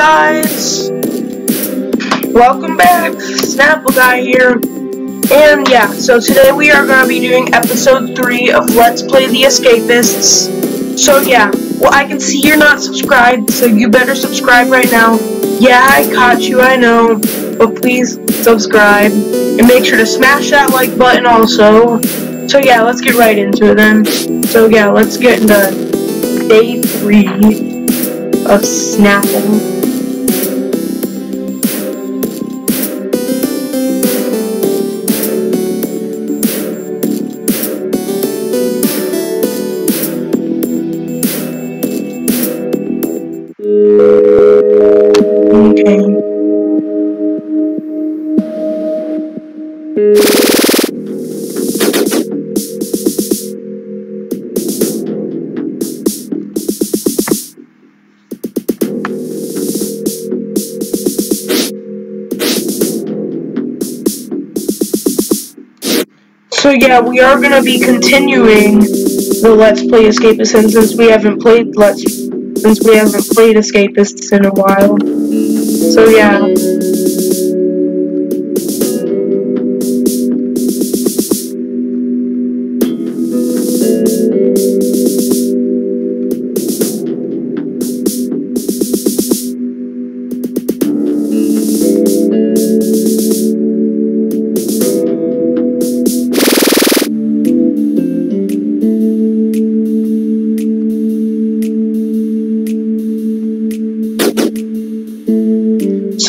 guys? Welcome back, Snapple Guy here. And yeah, so today we are going to be doing episode 3 of Let's Play The Escapists. So yeah, well I can see you're not subscribed, so you better subscribe right now. Yeah, I caught you, I know, but please subscribe. And make sure to smash that like button also. So yeah, let's get right into it then. So yeah, let's get into day 3 of So yeah, we are gonna be continuing the Let's Play Escapists since we haven't played Let's since we haven't played Escapists in a while. So yeah.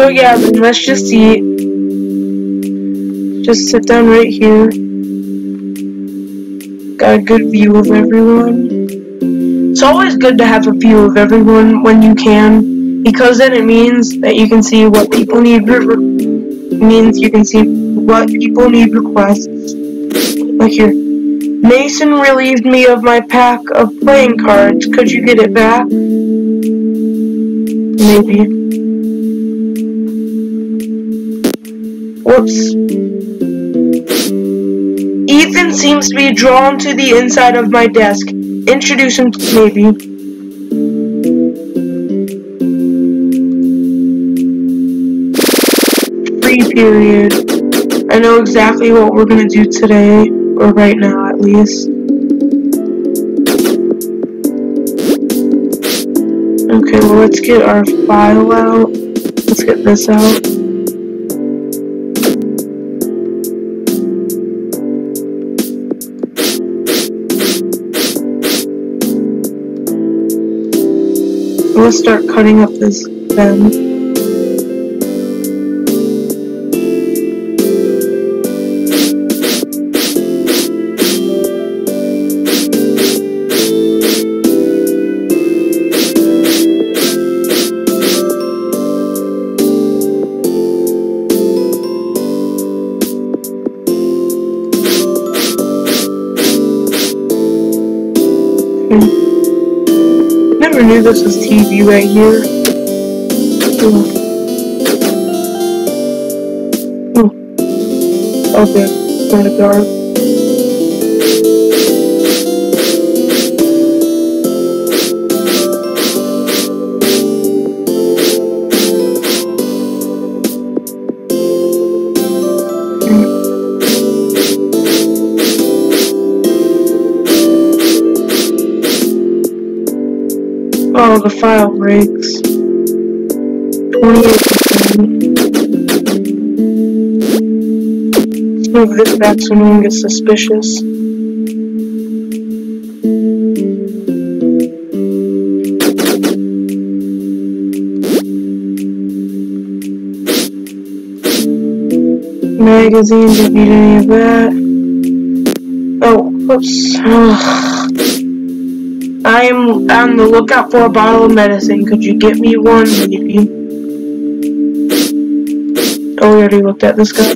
So yeah, let's just eat. Just sit down right here. Got a good view of everyone. It's always good to have a view of everyone when you can, because then it means that you can see what people need. means you can see what people need requests. Like here, Mason relieved me of my pack of playing cards. Could you get it back? Maybe. Whoops. Ethan seems to be drawn to the inside of my desk. Introduce him, maybe. Free period. I know exactly what we're gonna do today, or right now at least. Okay, well let's get our file out. Let's get this out. Start cutting up this then. TV right here. Oh. Okay, kind of dark. Oh, the file breaks. 28%. Let's move this back so one gets suspicious. Magazine, didn't need any of that. Oh, whoops. I am on the lookout for a bottle of medicine. Could you get me one, maybe? Oh, we already looked at this guy.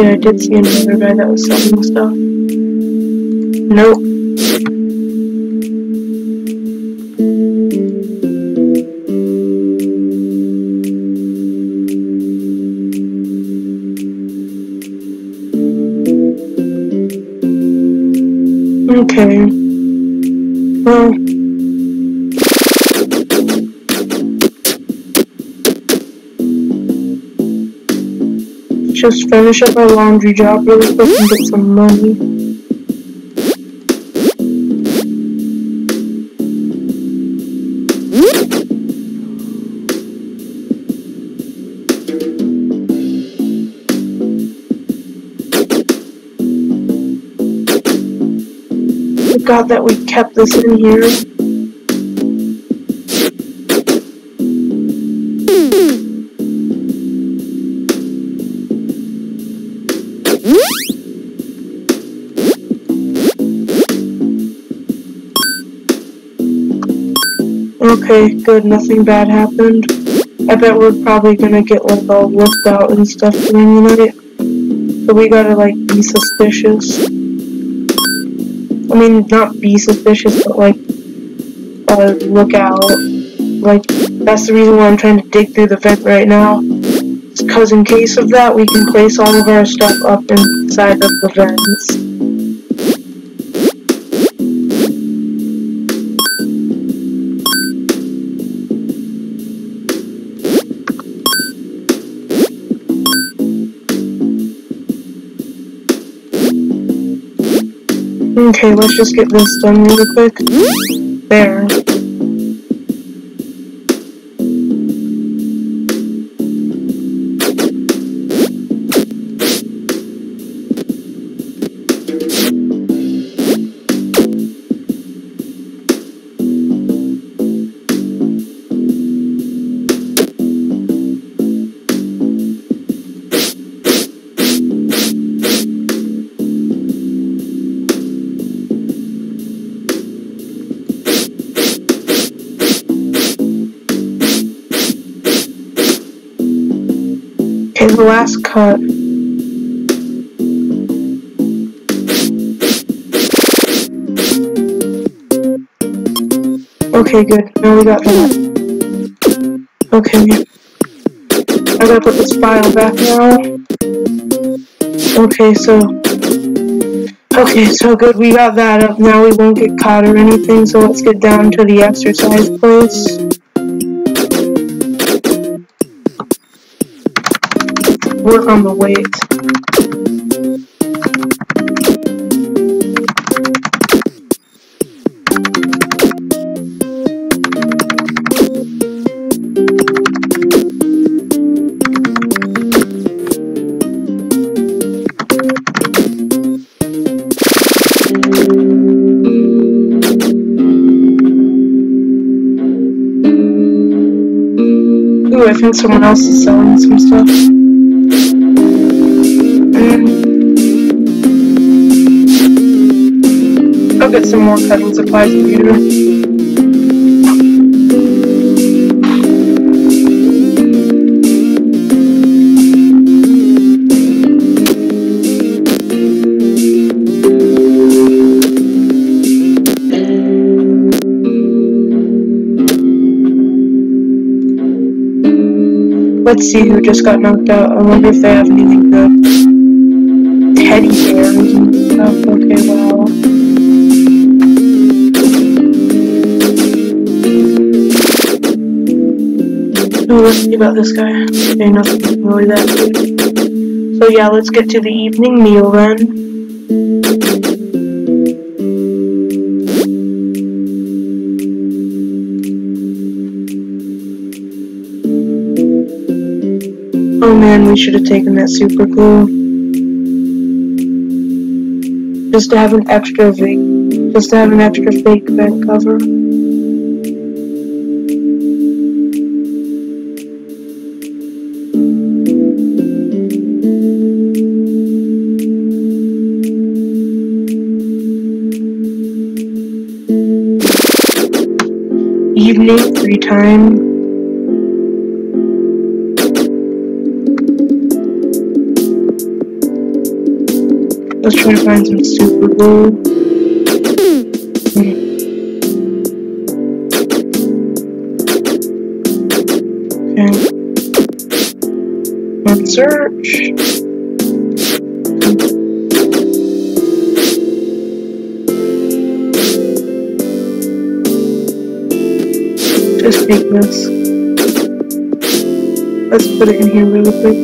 Yeah, I did see another guy that was selling stuff. Nope. Okay people just finish up our laundry job really quick and get some money. God that we kept this in here. Okay, good, nothing bad happened. I bet we're probably gonna get like all worked out and stuff during the night. So we gotta like be suspicious. I mean, not be suspicious, but like, uh, look out. Like, that's the reason why I'm trying to dig through the vent right now. Because in case of that, we can place all of our stuff up inside of the vents. Okay, let's just get this done really quick. There. Okay, good. Now we got that. Okay. I gotta put this file back now. Okay, so... Okay, so good, we got that up. Now we won't get caught or anything, so let's get down to the exercise place. Work on the weight. Ooh, I think someone else is selling some stuff. Get some more cutting supplies here. Let's see who just got knocked out. I wonder if they have anything good. Teddy bears and stuff. See about this guy. Okay, nothing really that. So yeah, let's get to the evening meal then. Oh man, we should have taken that super glue. Just to have an extra fake, just to have an extra fake vent cover. Evening free time. Let's try to find some super Bowl. Hmm. Okay. Let's search. this. Let's put it in here really quick.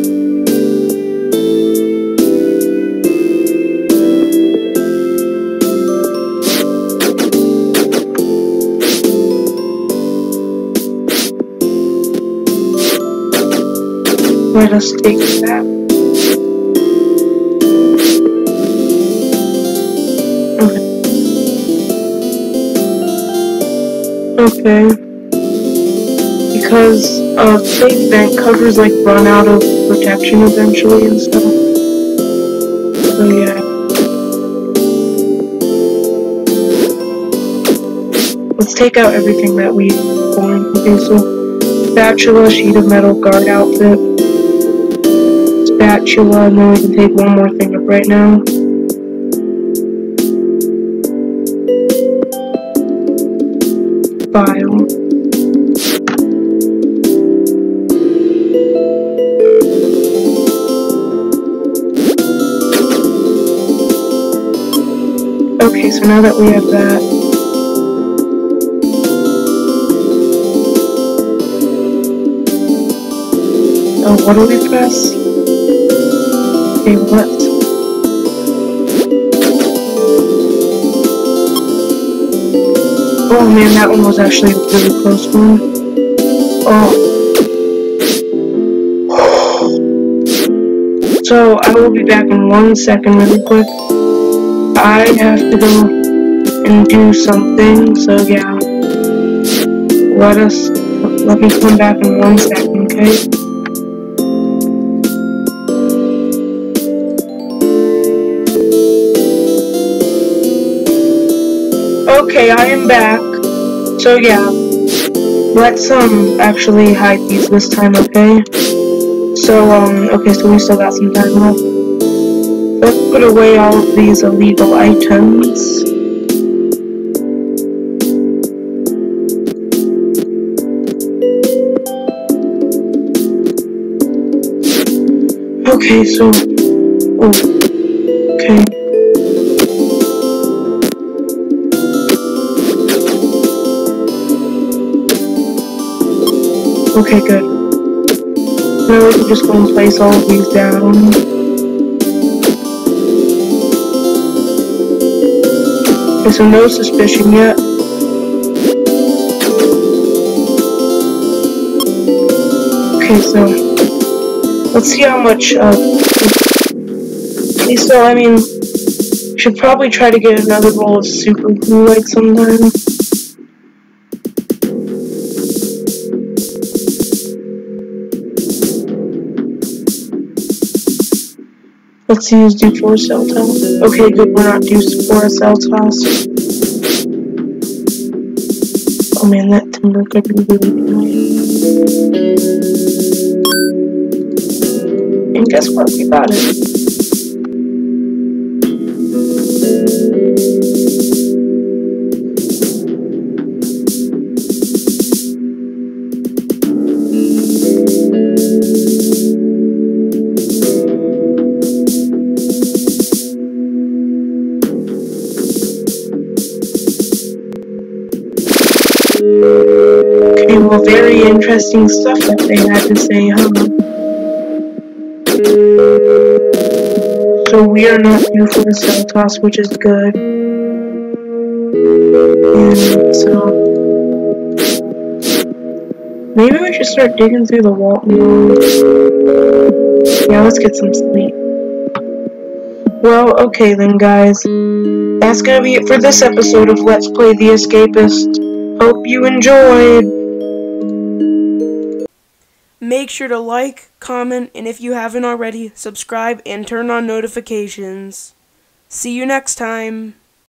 Let us take that. Okay. Okay. Because uh, safe bank covers like run out of protection eventually and stuff. So yeah. Let's take out everything that we want. Okay, so spatula, sheet of metal, guard outfit, spatula, and then we can take one more thing up right now. File. So now that we have that, oh, what do we press? Okay, what? Oh man, that one was actually a really close one. Oh. So, I will be back in one second really quick. I have to go and do something, so yeah. Let us, let me come back in one second, okay? Okay, I am back. So yeah, let's um actually hide these this time, okay? So um okay, so we still got some time left. Put away all of these illegal items. Okay, so... Oh. Okay. Okay, good. Now we can just go and place all of these down. No suspicion yet. Okay, so let's see how much. Uh, so I mean, should probably try to get another roll of super glue like sometime. Let's use D4 cell toss. Okay, good, we're not due for cell toss. Oh man, that timber could be really nice. And guess what? We got it. Well, very interesting stuff that they had to say, huh? So we are not due for the cell toss, which is good. And so... Maybe we should start digging through the wall. Yeah, let's get some sleep. Well, okay then, guys. That's gonna be it for this episode of Let's Play The Escapist. Hope you enjoyed. Make sure to like, comment, and if you haven't already, subscribe and turn on notifications. See you next time.